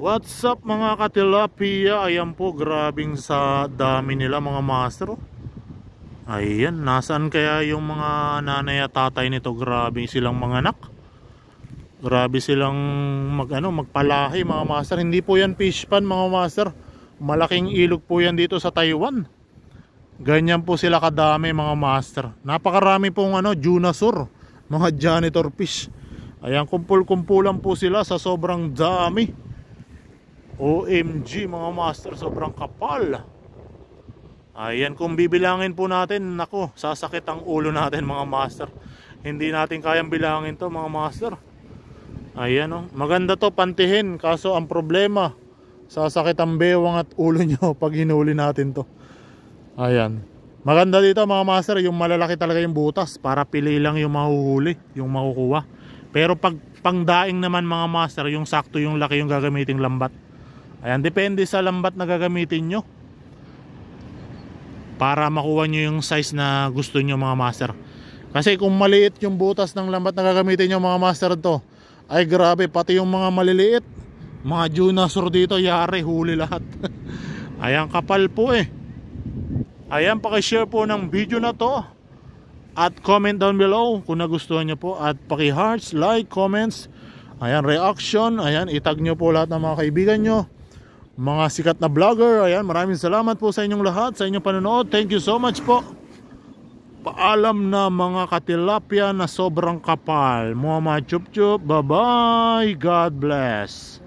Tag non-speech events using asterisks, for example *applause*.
What's up mga katilapia? Ayan po, grabing sa dami nila mga master. oh. Ayan, nasaan kaya yung mga nanay at tatay nito? Grabe silang mga anak. Grabe silang mag, ano, magpalahi mga master. Hindi po yan fish pan mga master. Malaking ilog po yan dito sa Taiwan. Ganyan po sila kadami mga master. Napakarami pong ano, Junasur. Mga janitor fish. Ayan, kumpul-kumpulan po sila sa sobrang dami. OMG mga master, sobrang kapal. Ayan, kung bibilangin po natin, nako, sasakit ang ulo natin mga master. Hindi natin kayang bilangin to mga master. Ayan oh, maganda to pantihin, kaso ang problema, sasakit ang bewang at ulo nyo *laughs* pag hinuli natin to. Ayan. Maganda dito mga master, yung malalaki talaga yung butas para pili lang yung mahuhuli, yung makukuha. Pero pag pangdaing naman mga master, yung sakto yung laki yung gagamiting lambat. Ayan, depende sa lambat na gagamitin nyo. Para makuha nyo yung size na gusto nyo mga master. Kasi kung maliit yung butas ng lambat na gagamitin nyo mga master to, ay grabe, pati yung mga maliliit, mga junasur dito, yari, huli lahat. *laughs* Ayan, kapal po eh. Ayan, pakishare po ng video na to. At comment down below kung nagustuhan nyo po. At paki-hearts, like, comments. Ayan, reaction. Ayan, itag nyo po lahat ng mga kaibigan nyo mga sikat na vlogger. Ayan, maraming salamat po sa inyong lahat, sa inyong panonood. Thank you so much po. Paalam na mga katilapia na sobrang kapal. Mga chup chup. Bye-bye. God bless.